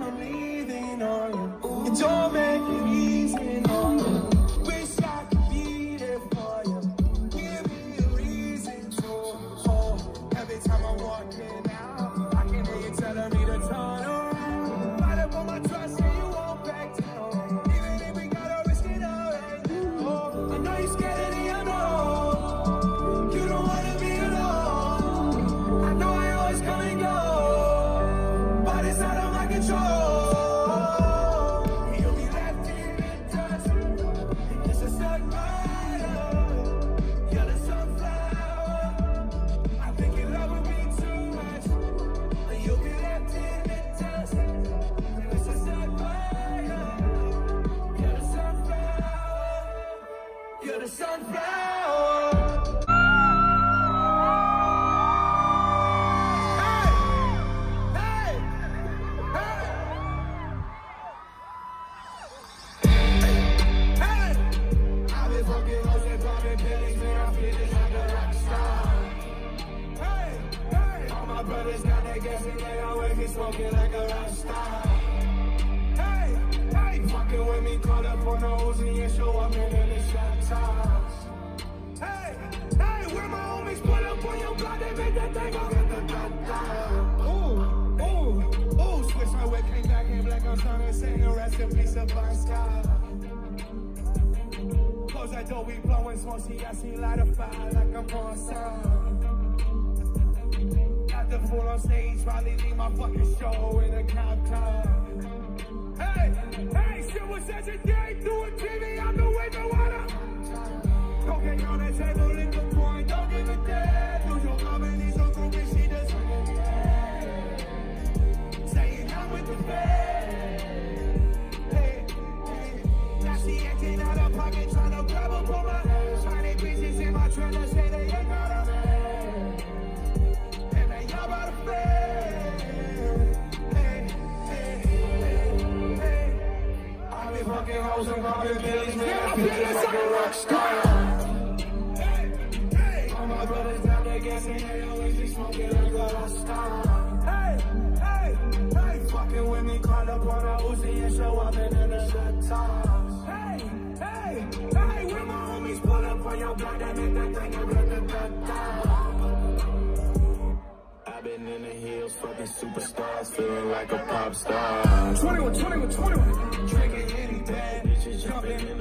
time smoking like a rock star. Hey! Hey! Fucking with me, call up on the Uzi and show up in the shot tops. Hey! Hey! Where my homies pull up on your block, they make that thing go get the dot. Ooh! Ooh! Ooh! Switch my whip, came back in black, I'm trying to sing rest in peace of. Close that door, we blowing smoke. See, I see light a fire like I'm on some. The fool on stage, probably leave my fucking show in a cop car. Hey, hey, shit was such a day through a TV out the window, water. Popping pills, man. I feel like a rock star. Hey, hey. All my brothers gas and they always be smoking like a rock star. Hey, hey, hey. Fucking with me, caught up on a Uzi and show up in the shot. Hey, hey, hey. Where my homies pull up on your block, they make that thing go da da da da. I've been in the hills, fucking superstars, feeling like a pop star. 21, 21, 21. Drinking bad bitches, jumping in the